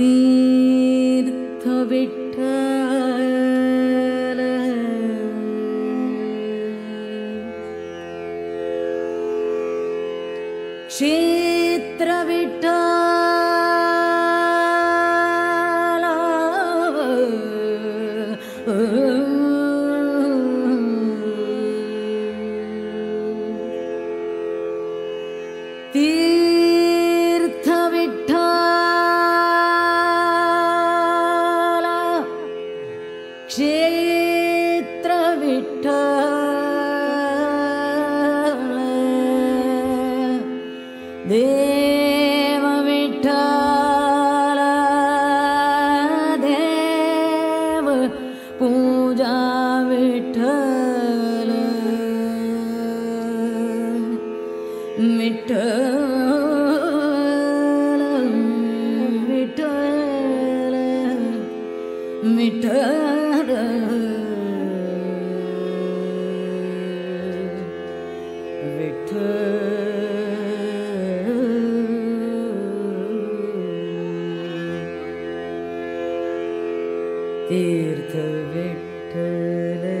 तीर्थविठ्ठ पूजा Vitthal Vitthal Vitthal Vitthal Vitthal Yeah. विरे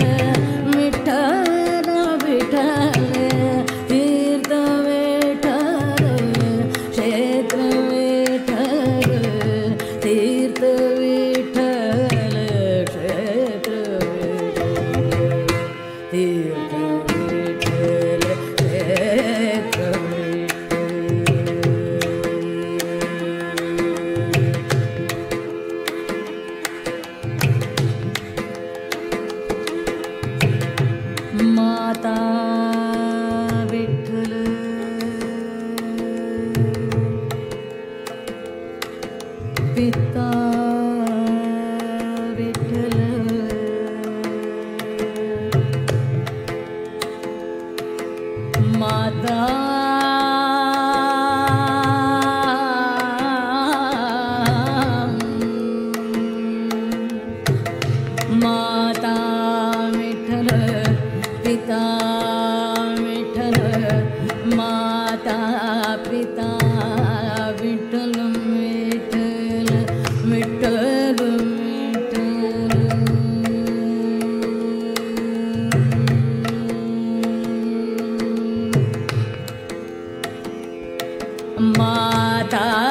可 माता मीठ पिता मिट मा पिता। माता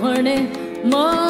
morning, morning.